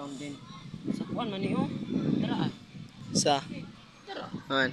ground din. Sa kuan man ni oh. Dara. Sa Dara. man.